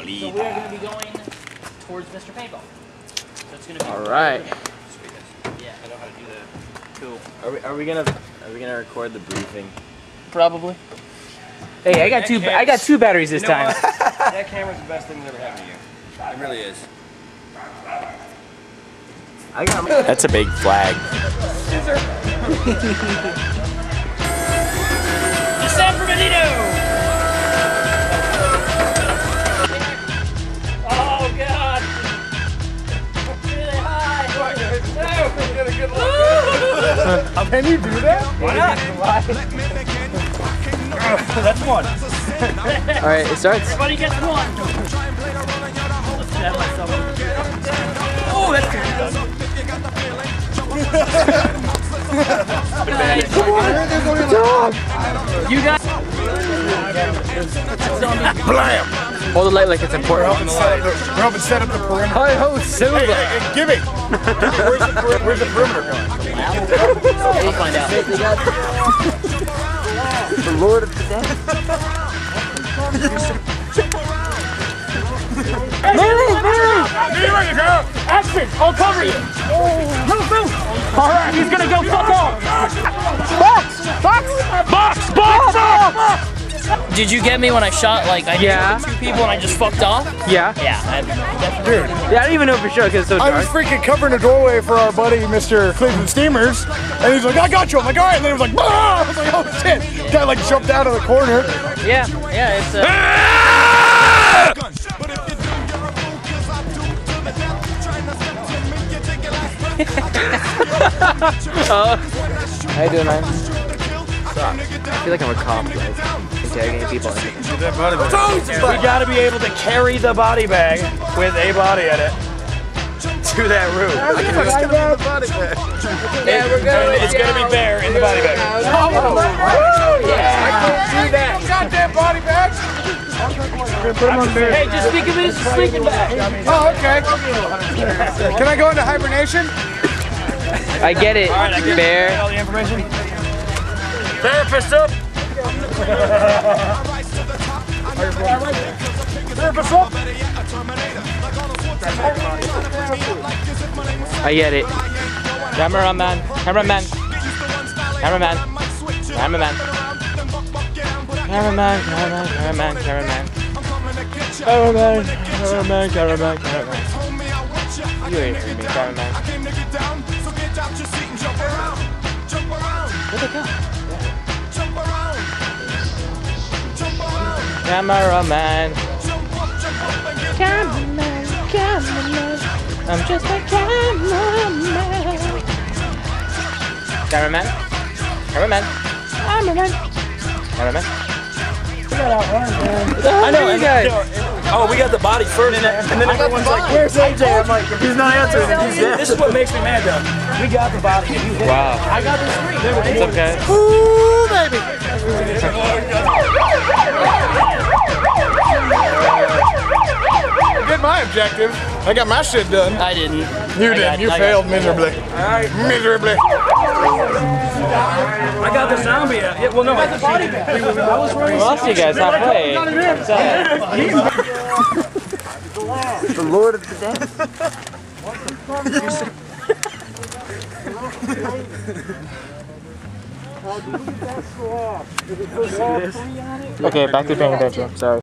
Bolita. So we're going to be going towards Mr. Paintball. So it's going to be. All right. Yeah, I know how to do that. Cool. Are we, are we gonna are we gonna record the briefing? Probably. Hey, I got two. I got two batteries this You know time. that camera's the best thing that ever happened to you. It really is. I got. That's a big flag. The Can you do that? Why not? That's one. All right, it starts. Everybody gets one! Let's have myself. Oh, that's good. You guys. Blam! Hold the light like it's important. We're helping set up the perimeter. Hi ho, Silva. Hey, hey, give me. Where's the, peri- where's the perimeter going? We'll find out. The Lord of the Dead. Here you go. Action! I'll cover you! Move, move! Alright, he's gonna go fuck off! Box, box, Box! Box! Box! Did you get me when I shot, like, I Yeah. two people and I just fucked off? Yeah. Yeah, I Dude, Yeah, I don't even know for sure because it's so dark. I was freaking covering the doorway for our buddy, Mr. Cleveland Steamers, and he's like, I got you. I'm like, all right. And then he was like, bah! I was like, oh shit. Guy like jumped out of the corner. Yeah, yeah, it's uh, How you doing, man? I feel like I'm a cop, like interrogating people. We gotta be able to carry the body bag with a body in it to that room. Yeah, we're And it's gonna be bare in the body bag. Oh Goddamn body bag. hey, just think of it as a sleeping bag. Oh, okay. Can I go into hibernation? I get it. Bear. All the information. Therapist up. I get it. Cameraman, cameraman, cameraman, cameraman, cameraman, cameraman, cameraman, cameraman, cameraman, cameraman, cameraman, cameraman. You ain't heard me, cameraman. Where'd they go? Cameraman. Cameraman, cameraman. I'm just a cameraman. Cameraman. Cameraman. Cameraman. Cameraman. I know you guys. Oh, we got the body first, and then, and then everyone's like, "Where's AJ?" I'm like, "He's not answering." He's dead. This is what makes me mad, though. We got the body, and you hit. Wow. I got the screen. It's okay. I did my objective. I got my shit done. I didn't. You I did. got- You I got- failed miserably. Alright. Miserably. I got the zombie. out. Yeah, well, no, I got the body bag. I was We running. lost you guys halfway. The Lord of the Dead. okay, back to paying attention. Sorry.